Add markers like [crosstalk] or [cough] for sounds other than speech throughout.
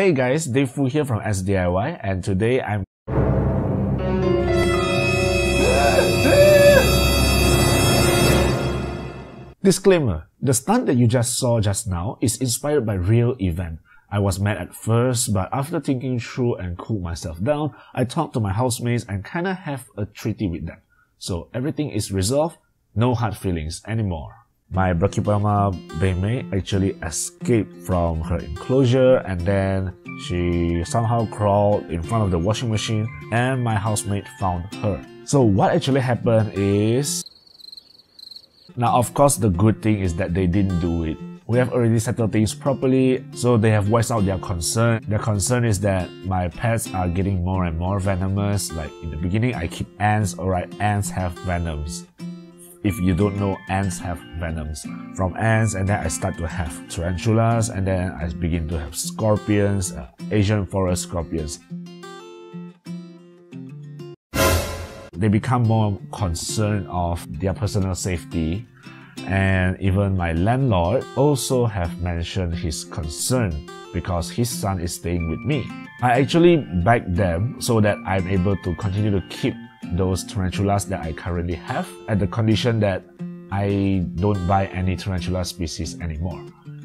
Hey guys, DavFoo here from AntsDIY and today I'm Disclaimer, the stunt that you just saw just now is inspired by real event. I was mad at first, but after thinking through and cooled myself down, I talked to my housemates and kinda have a treaty with them. So everything is resolved, no hard feelings anymore. My Brachypelma boehmei actually escaped from her enclosure and then she somehow crawled in front of the washing machine and my housemate found her. So what actually happened is now, of course, the good thing is that they didn't do it. We have already settled things properly, so they have voiced out their concern. Their concern is that my pets are getting more and more venomous. Like in the beginning, I keep ants, alright, ants have venoms. If you don't know, ants have venoms. From ants, and then I start to have tarantulas, and then I begin to have scorpions, uh, Asian forest scorpions. they become more concerned of their personal safety and even my landlord also have mentioned his concern because his son is staying with me. I actually beg them so that I'm able to continue to keep those tarantulas that I currently have at the condition that I don't buy any tarantula species anymore.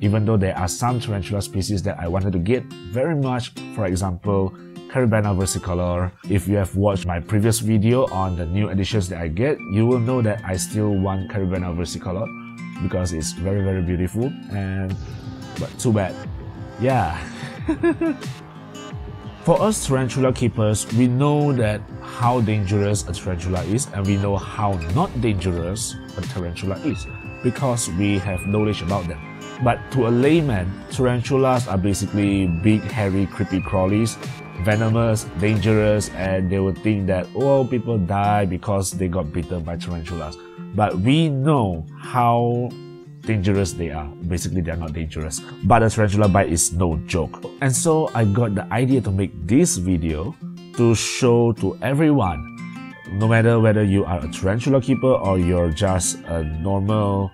Even though there are some tarantula species that I wanted to get very much, for example, Caribena versicolor. If you have watched my previous video on the new editions that I get, you will know that I still want Caribena versicolor because it's very very beautiful and but too bad. Yeah. [laughs] For us tarantula keepers, we know that how dangerous a tarantula is and we know how not dangerous a tarantula is because we have knowledge about them. But to a layman, tarantulas are basically big, hairy, creepy crawlies venomous, dangerous, and they would think that, oh, people die because they got bitten by tarantulas. But we know how dangerous they are. Basically, they're not dangerous. But a tarantula bite is no joke. And so I got the idea to make this video to show to everyone, no matter whether you are a tarantula keeper or you're just a normal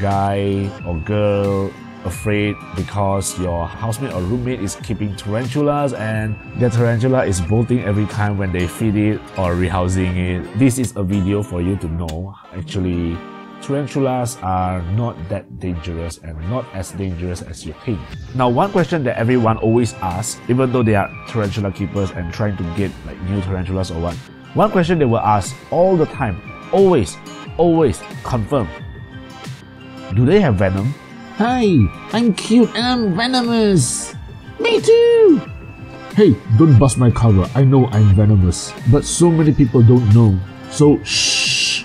guy or girl afraid because your housemate or roommate is keeping tarantulas and the tarantula is bolting every time when they feed it or rehousing it. This is a video for you to know actually tarantulas are not that dangerous and not as dangerous as you think. Now one question that everyone always asks, even though they are tarantula keepers and trying to get like new tarantulas or what, one question they will ask all the time, always, always confirm. Do they have venom? Hi, I'm cute and I'm venomous. Me too. Hey, don't bust my cover. I know I'm venomous, but so many people don't know. So shh.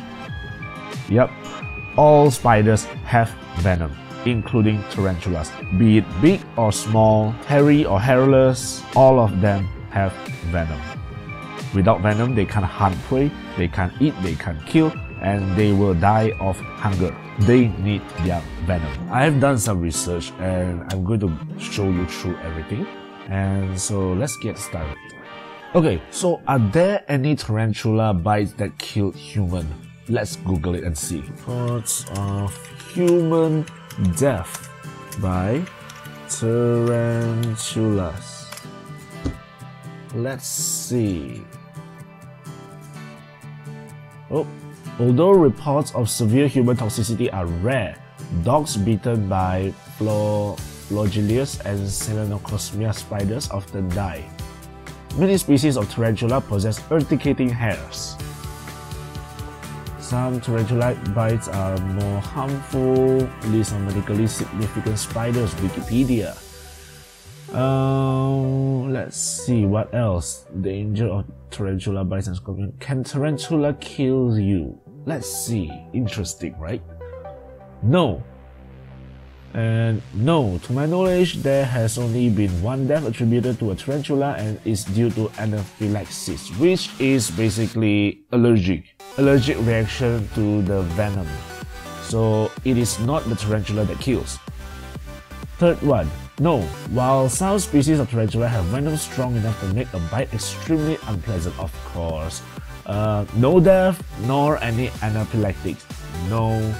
Yep, all spiders have venom, including tarantulas. Be it big or small, hairy or hairless, all of them have venom. Without venom, they can't hunt prey, they can't eat, they can't kill, and they will die of hunger. They need their venom. I have done some research and I'm going to show you through everything. And so let's get started. Okay, so are there any tarantula bites that kill human? Let's Google it and see. Reports of human death by tarantulas. Let's see. Oh, Although reports of severe human toxicity are rare, dogs bitten by Phlogius and Selenocosmia spiders often die. Many species of tarantula possess urticating hairs. Some tarantula bites are more harmful. List of medically significant spiders, Wikipedia. Um, let's see what else. Danger of tarantula bites and scorpion. Can tarantula kill you? Let's see. Interesting, right? No. And no, to my knowledge, there has only been one death attributed to a tarantula and it's due to anaphylaxis, which is basically allergic, allergic reaction to the venom. So it is not the tarantula that kills. Third one, no, while some species of tarantula have venom strong enough to make a bite extremely unpleasant, of course, uh, no death nor any anaphylactics, no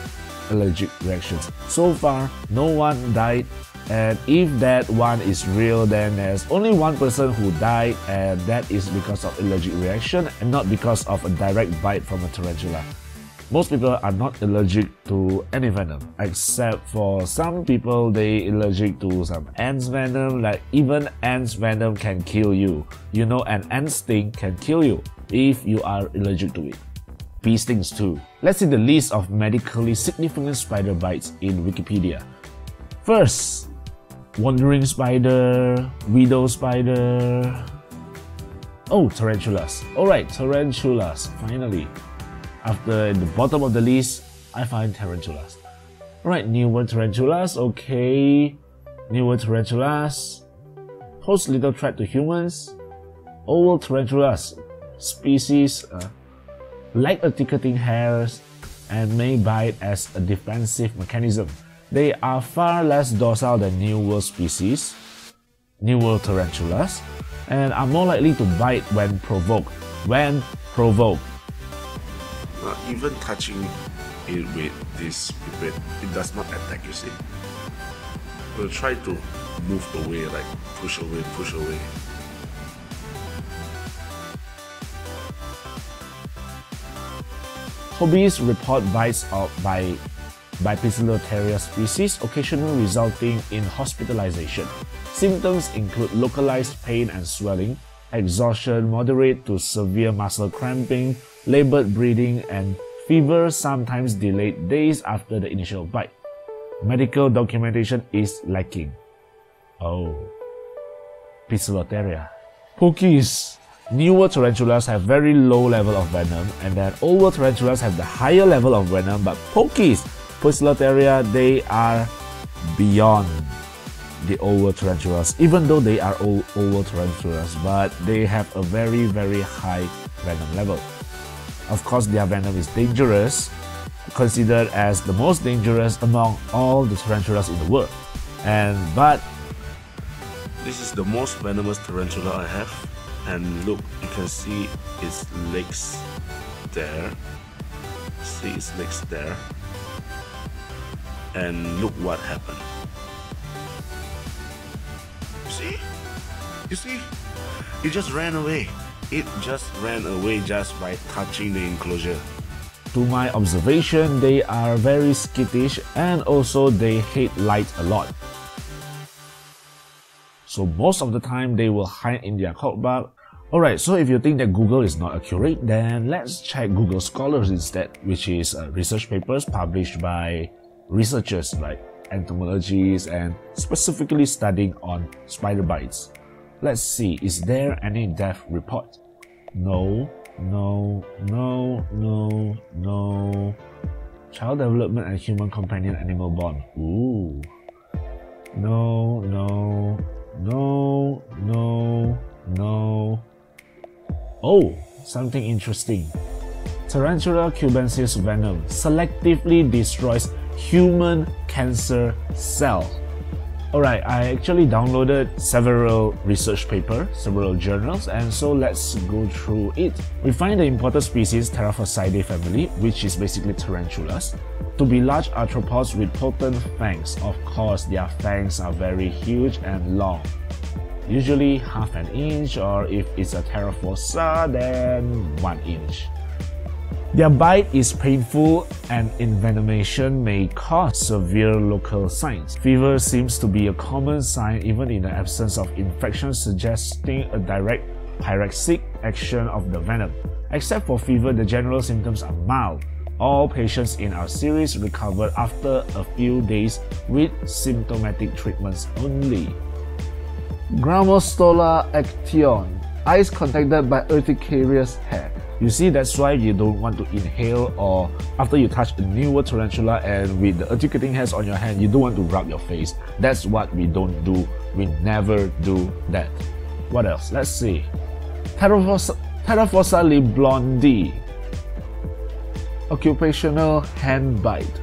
allergic reactions. So far, no one died And if that one is real, then there's only one person who died, and that is because of allergic reaction and not because of a direct bite from a tarantula. Most people are not allergic to any venom, except for some people they allergic to some ants venom, like even ants venom can kill you. You know an ant sting can kill you if you are allergic to it. Bee stings too. Let's see the list of medically significant spider bites in Wikipedia. First, wandering spider, widow spider. Oh, tarantulas. Alright, tarantulas, finally. After the bottom of the list, I find tarantulas. Right, New World tarantulas, okay. New World tarantulas pose little threat to humans. Old tarantulas, species uh, like urticating hairs and may bite as a defensive mechanism. They are far less docile than New World species, New World tarantulas, and are more likely to bite when provoked. When provoked, even touching it with this pipette, it does not attack, you see. We'll try to move away, like push away, push away. Hobbyists report bites of by by Poecilotheria species, occasionally resulting in hospitalization. Symptoms include localized pain and swelling, exhaustion, moderate to severe muscle cramping, labored breathing, and fever sometimes delayed days after the initial bite. Medical documentation is lacking. Oh. Poecilotheria. Pokies. New World tarantulas have very low level of venom, and then older tarantulas have the higher level of venom, but pokies, Poecilotheria, they are beyond the older tarantulas, even though they are old, older tarantulas, but they have a very, very high venom level. Of course, their venom is dangerous, considered as the most dangerous among all the tarantulas in the world. And but This is the most venomous tarantula I have. And look, you can see its legs there. See its legs there. And look what happened. See? You see? It just ran away. It just ran away just by touching the enclosure. to my observation, they are very skittish and also they hate light a lot. So most of the time they will hide in their cork bark. Alright, so if you think that Google is not accurate, then let's check Google Scholars instead, which is uh, research papers published by researchers like entomologists and specifically studying on spider bites. Let's see, is there any death report? No, no, no, no, no. Child development and human companion animal bond. Ooh. No, no, no, no, no. Oh, something interesting. Tarantula cubensis venom selectively destroys human cancer cell. Alright, I actually downloaded several research papers, several journals, and so let's go through it. We find the important species Theraphosidae family, which is basically tarantulas, to be large arthropods with potent fangs. Of course, their fangs are very huge and long. Usually half an inch, or if it's a Theraphosa, then one inch. Their bite is painful and envenomation may cause severe local signs. Fever seems to be a common sign even in the absence of infection suggesting a direct pyrexic action of the venom. Except for fever, the general symptoms are mild. All patients in our series recovered after a few days with symptomatic treatments only. Grammostola actaeon, eyes contacted by urticarious hair. You see, that's why you don't want to inhale or after you touch a New World tarantula and with the urticating hairs on your hand, you don't want to rub your face. That's what we don't do. We never do that. What else? Let's see. Theraphosa leblondi. Occupational hand bite.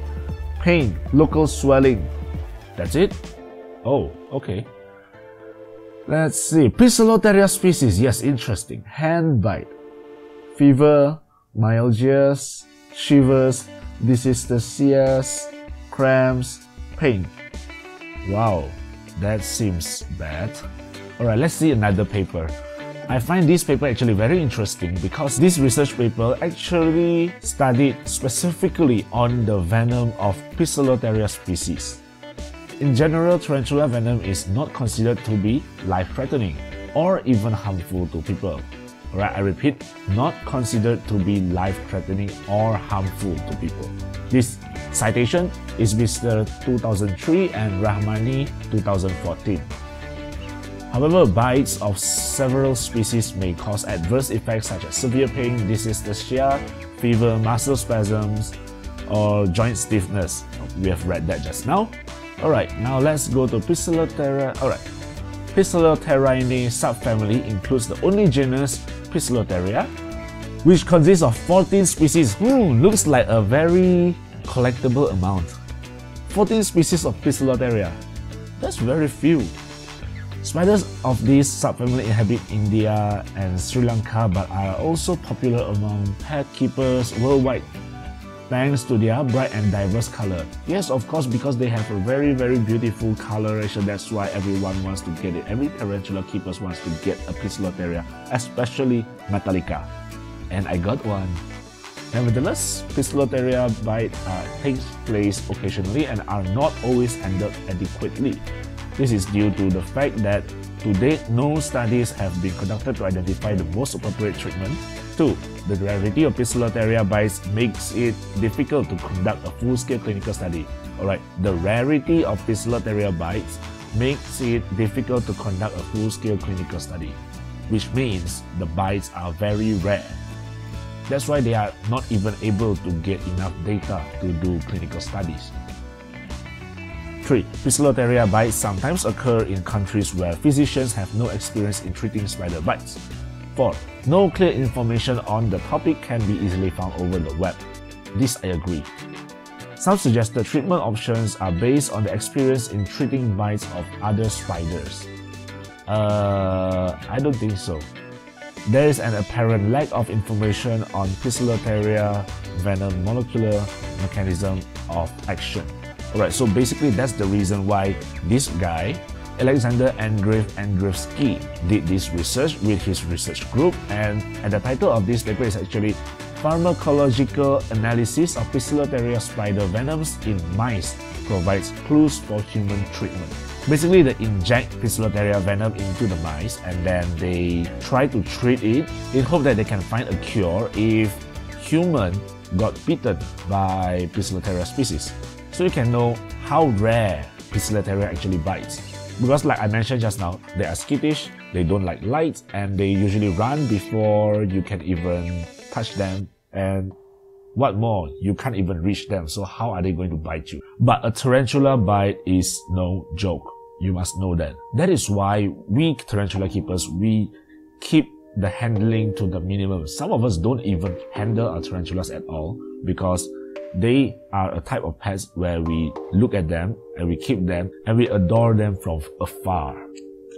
Pain, local swelling. That's it? Oh, okay. Let's see. Poecilotheria species. Yes, interesting. Hand bite fever, myalgias, shivers, dysesthesias, cramps, pain. Wow, that seems bad. Alright, let's see another paper. I find this paper actually very interesting because this research paper actually studied specifically on the venom of Poecilotheria species. In general, tarantula venom is not considered to be life-threatening or even harmful to people. Alright, I repeat, not considered to be life-threatening or harmful to people. This citation is Mr. 2003 and Rahmani 2014. However, bites of several species may cause adverse effects such as severe pain, dysesthesia, fever, muscle spasms, or joint stiffness. We have read that just now. Alright, now let's go to Poecilotheria. Alright, Poecilotheriinae subfamily includes the only genus Poecilotheria, which consists of 14 species. Hmm, looks like a very collectible amount. 14 species of Poecilotheria. That's very few. Spiders of this subfamily inhabit India and Sri Lanka but are also popular among pet keepers worldwide thanks to their bright and diverse color. Yes, of course, because they have a very, very beautiful coloration, that's why everyone wants to get it. Every tarantula keepers wants to get a Poecilotheria, especially Metallica. And I got one. Nevertheless, Poecilotheria bite uh, takes place occasionally and are not always handled adequately. This is due to the fact that to date, no studies have been conducted to identify the most appropriate treatment 2. The rarity of Poecilotheria bites makes it difficult to conduct a full-scale clinical study. Alright, the rarity of Poecilotheria bites makes it difficult to conduct a full-scale clinical study, which means the bites are very rare. That's why they are not even able to get enough data to do clinical studies. 3. Poecilotheria bites sometimes occur in countries where physicians have no experience in treating spider bites. 4. No clear information on the topic can be easily found over the web. This I agree. Some suggested treatment options are based on the experience in treating bites of other spiders. Uh, I don't think so. There is an apparent lack of information on Poecilotheria venom molecular mechanism of action. Alright, so basically that's the reason why this guy Alexander Andreev-Andrievskiy did this research with his research group and, and the title of this paper is actually Pharmacological Analysis of Poecilotheria Spider Venoms in Mice Provides Clues for Human Treatment. Basically, they inject Poecilotheria venom into the mice and then they try to treat it in hope that they can find a cure if human got bitten by Poecilotheria species. So you can know how rare Poecilotheria actually bites because like I mentioned just now, they are skittish, they don't like light, and they usually run before you can even touch them. And what more, you can't even reach them, so how are they going to bite you? But a tarantula bite is no joke. You must know that. That is why we tarantula keepers, we keep the handling to the minimum. Some of us don't even handle our tarantulas at all because they are a type of pets where we look at them and we keep them and we adore them from afar.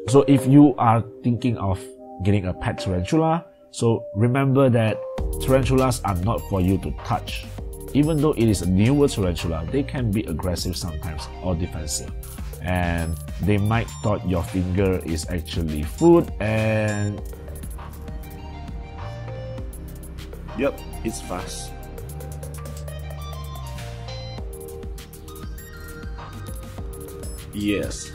So if you are thinking of getting a pet tarantula, so remember that tarantulas are not for you to touch. Even though it is a New World tarantula, they can be aggressive sometimes or defensive. And they might thought your finger is actually food and Yep, it's fast. Yes.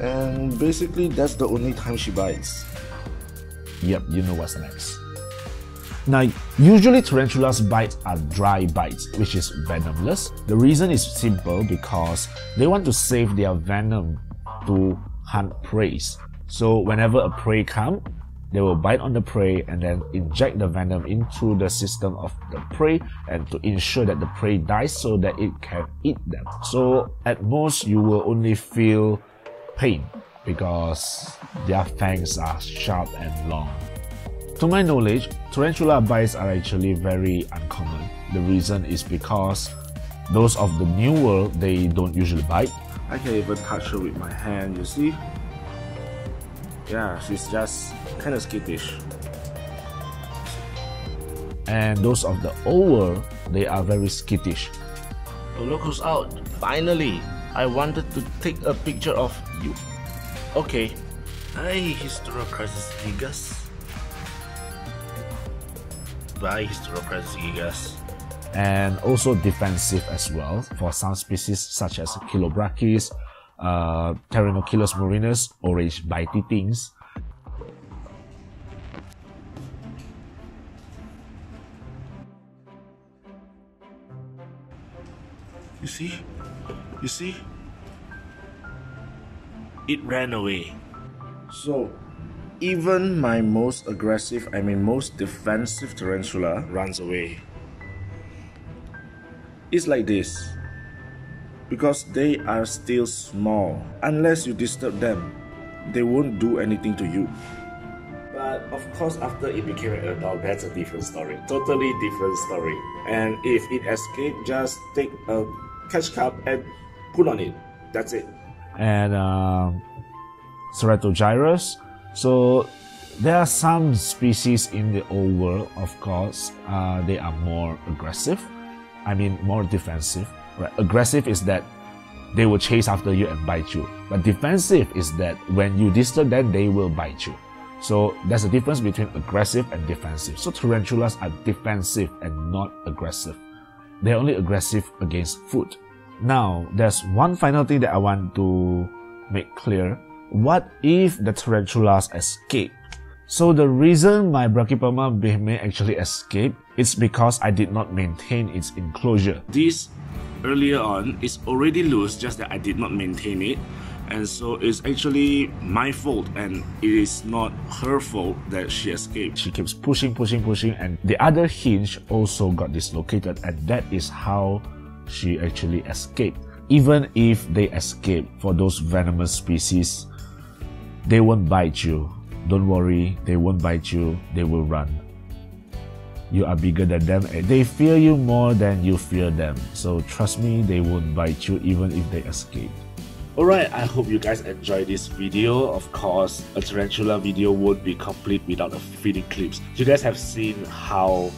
And basically, that's the only time she bites. Yep, you know what's next. Now, usually tarantulas' bites are dry bites, which is venomless. The reason is simple because they want to save their venom to hunt prey. So whenever a prey comes, they will bite on the prey and then inject the venom into the system of the prey and to ensure that the prey dies so that it can eat them. So at most you will only feel pain because their fangs are sharp and long. To my knowledge, tarantula bites are actually very uncommon. The reason is because those of the new world, they don't usually bite. I can even touch her with my hand, you see? Yeah, she's just kind of skittish. And those of the old world, they are very skittish. Oh, look who's out! Finally! I wanted to take a picture of you. Okay. Hi, Hysterocrates gigas. Bye, Hysterocrates gigas. and also defensive as well for some species such as Chilobrachys, uh, Pterinochilus murinus, orange bitey things. You see? You see? It ran away. So, even my most aggressive, I mean most defensive tarantula runs away. It's like this. Because they are still small. Unless you disturb them, they won't do anything to you. But of course, after it became an adult, that's a different story. Totally different story. And if it escaped, just take a catch cup and put on it. That's it. And um, Ceratogyrus. So there are some species in the old world, of course, uh, they are more aggressive. I mean, more defensive. Right? Aggressive is that they will chase after you and bite you. But defensive is that when you disturb them, they will bite you. So there's a difference between aggressive and defensive. So tarantulas are defensive and not aggressive. They're only aggressive against food. Now, there's one final thing that I want to make clear. What if the tarantulas escape? So the reason my Brachypelma boehmei actually escaped is because I did not maintain its enclosure. This earlier on is already loose, just that I did not maintain it. And so it's actually my fault and it is not her fault that she escaped. She keeps pushing, pushing, pushing, and the other hinge also got dislocated, and that is how she actually escaped. Even if they escape for those venomous species, they won't bite you. Don't worry, they won't bite you, they will run. You are bigger than them and they fear you more than you fear them. So trust me, they won't bite you even if they escape. Alright, I hope you guys enjoyed this video. Of course, a tarantula video won't be complete without a feeding clips. You guys have seen how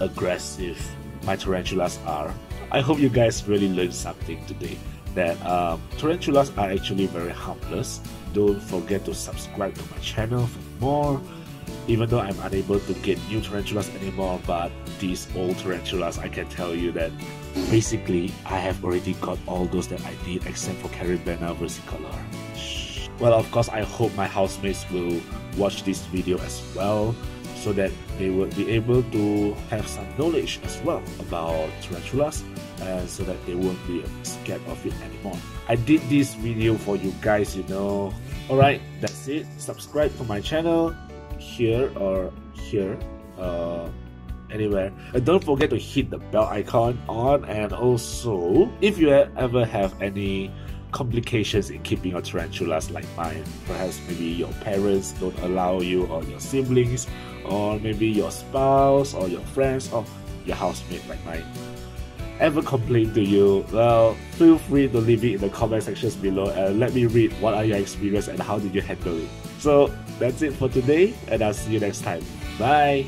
aggressive my tarantulas are. I hope you guys really learned something today. That um, tarantulas are actually very harmless. Don't forget to subscribe to my channel for more. Even though I'm unable to get new tarantulas anymore, but these old tarantulas, I can tell you that basically I have already got all those that I did except for Caribena versicolor. Well, of course, I hope my housemates will watch this video as well so that they will be able to have some knowledge as well about tarantulas and so that they won't be scared of it anymore. I did this video for you guys, you know. Alright, that's it. Subscribe to my channel here or here. Uh, anywhere. And don't forget to hit the bell icon on and also if you ever have any complications in keeping your tarantulas like mine, perhaps maybe your parents don't allow you or your siblings or maybe your spouse or your friends or your housemate like mine ever complained to you, well, feel free to leave it in the comment sections below and let me read what are your experience and how did you handle it. So that's it for today and I'll see you next time. Bye!